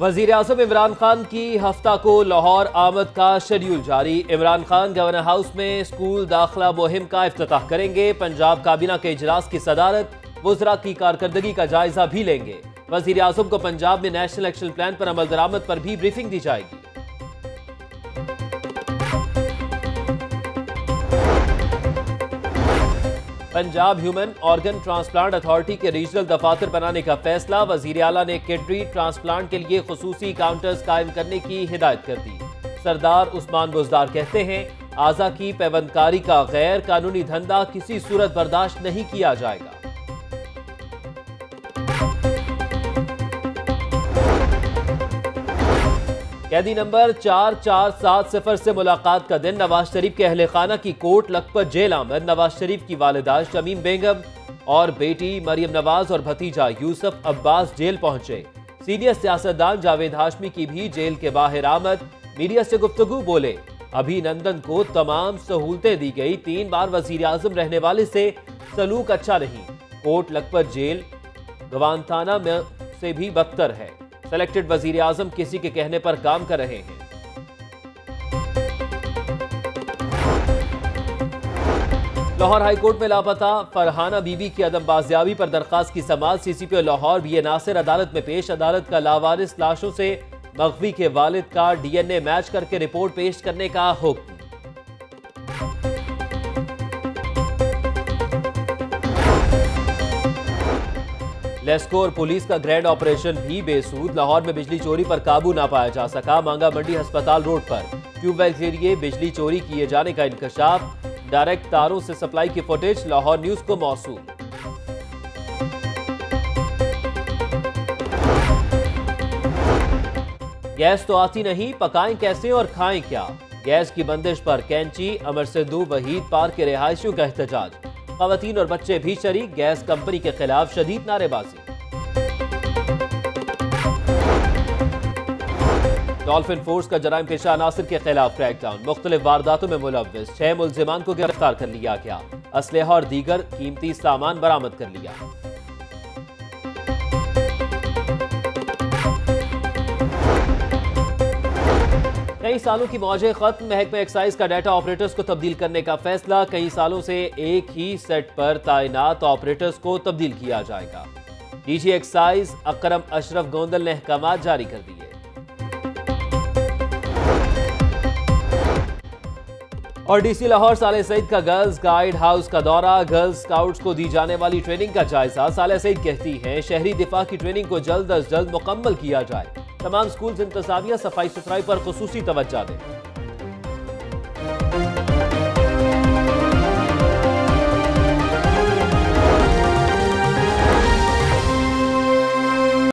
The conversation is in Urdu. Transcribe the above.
وزیر اعظم عمران خان کی ہفتہ کو لاہور آمد کا شیڈیول جاری۔ عمران خان گورنر ہاؤس میں اسکول داخلہ مہم کا افتتاح کریں گے۔ پنجاب کابینہ کے اجلاس کی صدارت وزراء کی کارکردگی کا جائزہ بھی لیں گے۔ وزیر اعظم کو پنجاب میں نیشنل ایکشن پلان پر عمل درآمد پر بھی بریفنگ دی جائے گی۔ Punjab human organ transplant authority کے ریجنل دفاتر بنانے کا فیصلہ، وزیر اعلیٰ نے کڈری ٹرانسپلانٹ کے لیے خصوصی کاؤنٹرز قائم کرنے کی ہدایت کر دی۔ سردار عثمان بزدار کہتے ہیں، آزا کی پیوندکاری کا غیر قانونی دھندہ کسی صورت برداشت نہیں کیا جائے گا۔ قیدی نمبر چار چار سات صفر سے ملاقات کا دن، نواز شریف کے اہل خانہ کی کوٹ لکھپت جیل آمد۔ نواز شریف کی والدہ شمیم بیگم اور بیٹی مریم نواز اور بھتیجا یوسف عباس جیل پہنچے۔ سینئر سیاستدان جاوید ہاشمی کی بھی جیل کے باہر آمد۔ میڈیا سے گفتگو بولے۔ ابھی نندن کو تمام سہولتیں دی گئی۔ تین بار وزیر اعظم رہنے والے سے سلوک اچھا نہیں۔ کوٹ لکھپت جیل گوانتانہ میں سے بھی بدتر ہے۔ سلیکٹڈ وزیر اعظم کسی کے کہنے پر کام کر رہے ہیں۔ لاہور ہائی کورٹ میں لاپتہ فرحانہ بی بی کی عدم بازیابی پر درخواست کی سماعت سی سی پی لاہور بی اے ناصر عدالت میں پیش، عدالت کا لاوارث لاشوں سے مغوی کے والد کا ڈی این اے میچ کر کے رپورٹ پیش کرنے کا حکم۔ لیسکو اور پولیس کا گرینڈ آپریشن بھی بے سود، لاہور میں بجلی چوری پر قابو نہ پایا جا سکا، مانگا منڈی ہسپتال روڈ پر۔ ٹیوب ویل کے لیے بجلی چوری کیے جانے کا انکشاف، ڈائریکٹ تاروں سے سپلائی کی فوٹیج، لاہور نیوز کو موصول۔ گیس تو آتی نہیں، پکائیں کیسے اور کھائیں کیا؟ گیس کی بندش پر کینچی، امر سندھو، وحید پارک کے رہائشیوں کا احتجاج۔ خواتین اور بچے بھی شریک، گیس کمپنی کے خلاف شدید نعرے بازی۔ ڈالفن فورس کا جرائم پیشہ عناصر کے خلاف کریک ڈاؤن۔ مختلف وارداتوں میں ملوث۔ چھ ملزمان کو گرفتار کر لیا گیا۔ اسلحہ اور دیگر قیمتی سامان برآمد کر لیا۔ کئی سالوں کی موجہ ختم محکمہ ایکسائز کا ڈیٹا آپریٹرز کو تبدیل کرنے کا فیصلہ، کئی سالوں سے ایک ہی سیٹ پر تعینات آپریٹرز کو تبدیل کیا جائے گا۔ D G excise Akram Ashraf Gondal نے احکامات جاری کر دیے۔ اور ڈی سی لاہور صالح سعید کا گرلز گائیڈ ہاؤس کا دورہ، گرلز سکاؤٹس کو دی جانے والی ٹریننگ کا جائزہ صالح سعید کہتی ہیں، شہری دفاع کی ٹریننگ کو جلد از جلد مکمل کیا جائے۔ تمام سکولز انتظامیہ صفائی ستھرائی پر خصوصی توجہ دیں۔